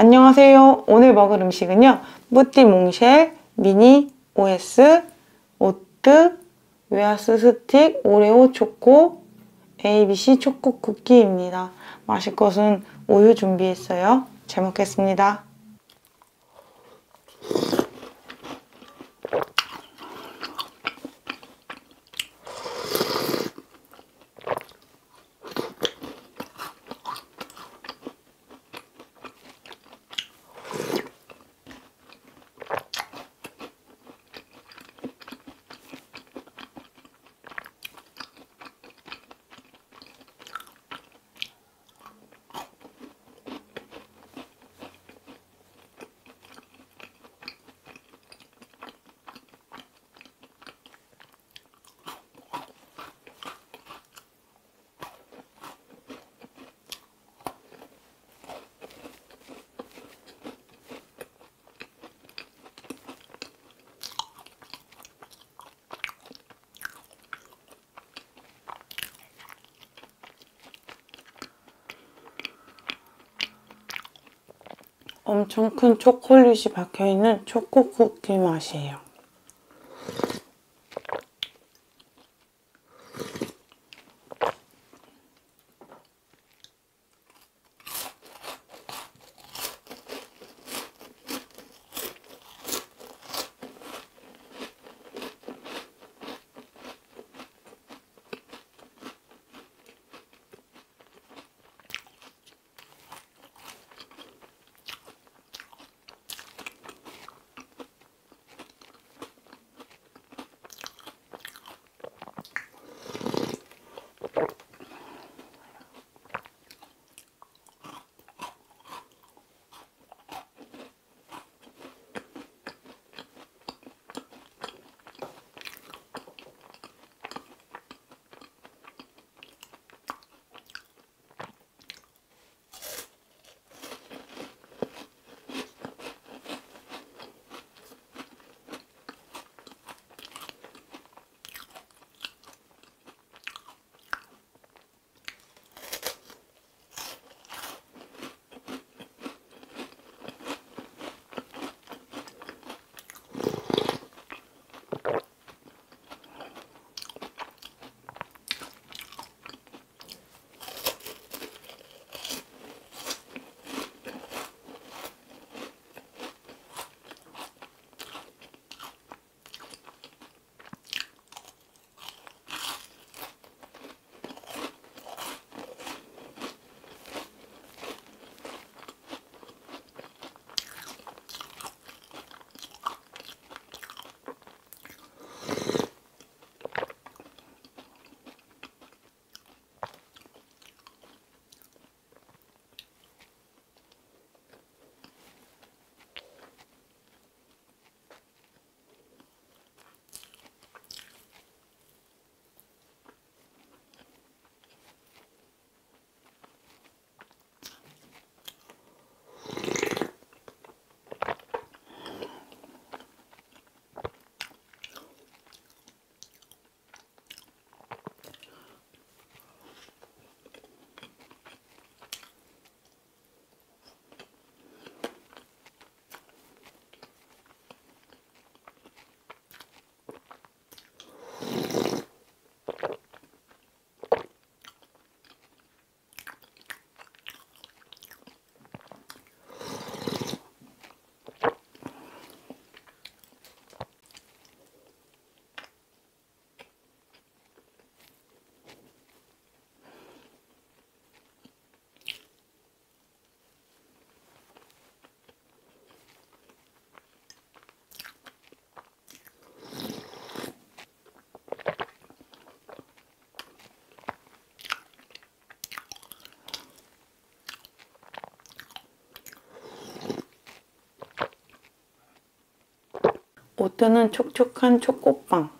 안녕하세요. 오늘 먹을 음식은요. 뿌띠 몽쉘, 미니, 오예스, 오뜨, 웨하스 스틱, 오레오 초코, ABC 초코 쿠키입니다. 마실 것은 우유 준비했어요. 잘 먹겠습니다. 엄청 큰 초콜릿이 박혀있는 초코 쿠키 맛이에요. 오트는 촉촉한 초코빵.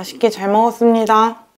맛있게 잘 먹었습니다.